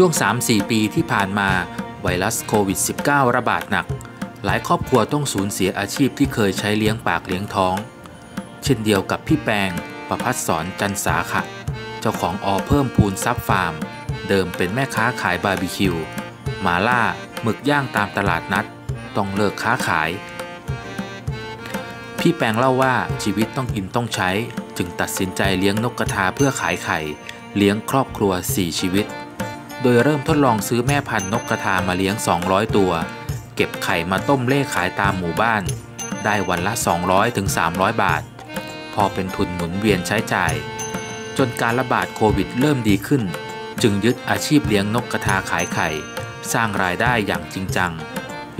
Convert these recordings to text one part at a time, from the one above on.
ช่วง 3-4 ปีที่ผ่านมาไวรัสโควิด -19 ระบาดหนัก หลายครอบครัวต้องสูญเสียอาชีพที่เคยใช้เลี้ยงปากเลี้ยงท้อง เช่นเดียวกับพี่แปงประพัฒสอนจันสาขะ เจ้าของออเพิ่มพูนซับฟาร์ม เดิมเป็นแม่ค้าขายบาร์บีคิวมาล่าหมึกย่างตามตลาดนัด ต้องเลิกค้าขาย พี่แปงเล่าว่าชีวิตต้องกินต้องใช้ จึงตัดสินใจเลี้ยงนกกระทาเพื่อขายไข่ เลี้ยงครอบครัว 4 ชีวิต โดยเริ่มทดลองซื้อแม่พันธุ์นกกระทามาเลี้ยง 200 ตัว เก็บไข่มาต้มเล่ขายตามหมู่บ้าน ได้วันละ 200-300ถึง300 บาท พอเป็นทุนหมุนเวียนใช้จ่าย จนการระบาดโควิดเริ่มดีขึ้น จึงยึดอาชีพเลี้ยงนกกระทาขายไข่ สร้างรายได้อย่างจริงจัง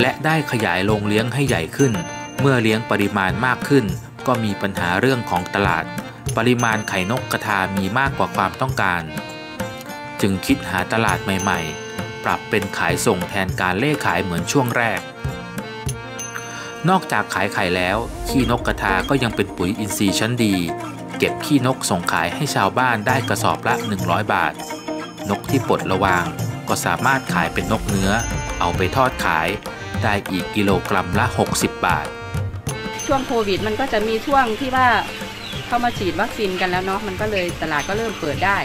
และได้ขยายโรงเลี้ยงให้ใหญ่ขึ้น เมื่อเลี้ยงปริมาณมากขึ้น ก็มีปัญหาเรื่องของตลาด ปริมาณไข่นกกระทามีมากกว่าความต้องการ จึงคิดหาตลาดใหม่ๆ ปรับเป็นขายส่งแทนการเล่ขายเหมือนช่วงแรก นอกจากขายไข่แล้ว ขี้นกกระทาก็ยังเป็นปุ๋ยอินทรีย์ชั้นดี เก็บขี้นกส่งขายให้ชาวบ้านได้กระสอบละ 100 บาท นกที่ปลดระวางก็สามารถขายเป็นนกเนื้อ เอาไปทอดขาย ได้อีกกิโลกรัมละ 60 บาท ช่วงโควิดมันก็จะมีช่วงที่ว่าเข้ามาฉีดวัคซีนกันแล้วเนาะมันก็เลยตลาดก็เริ่มเปิดได้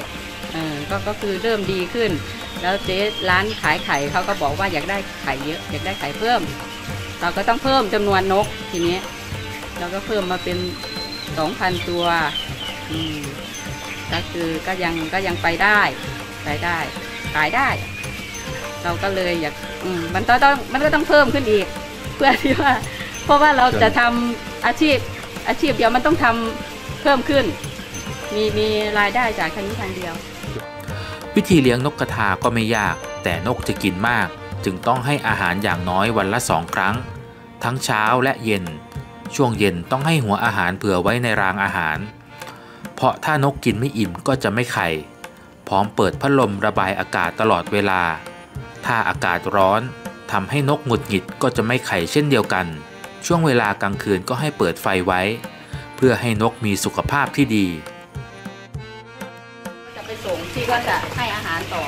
เออก็ก็คือเริ่มดีขึ้น แล้วเจ๊ร้านขายไข่เขาก็บอกว่าอยากได้ไข่เยอะอยากได้ไข่เพิ่ม เราก็ต้องเพิ่มจำนวนนกทีนี้เราก็เพิ่มมาเป็นสองพันตัวอืมก็คือก็ยังก็ยังไปได้ไปได้ขายได้ เราก็เลยอยากอืมมันต้องต้องมันก็ต้องเพิ่มขึ้นอีก เพื่อที่ว่า เพราะว่าเราจะทำอาชีพอาชีพเดียวมันต้องทำเพิ่มขึ้น มีมีรายได้จากทางนี้ทางเดียว วิธีเลี้ยงนกกระทาก็ไม่ยาก แต่นกจะกินมาก จึงต้องให้อาหารอย่างน้อยวันละสองครั้ง ทั้งเช้าและเย็น ช่วงเย็นต้องให้หัวอาหารเผื่อไว้ในรางอาหาร เพราะถ้านกกินไม่อิ่มก็จะไม่ไข่พร้อมเปิดพัดลมระบายอากาศตลอดเวลา ถ้าอากาศร้อนทำให้นกหงุดหงิดก็จะไม่ไข่เช่นเดียวกัน ช่วงเวลากลางคืนก็ให้เปิดไฟไว้ เพื่อให้นกมีสุขภาพที่ดี จะไปส่งที่ก็จะ อาหารต่อ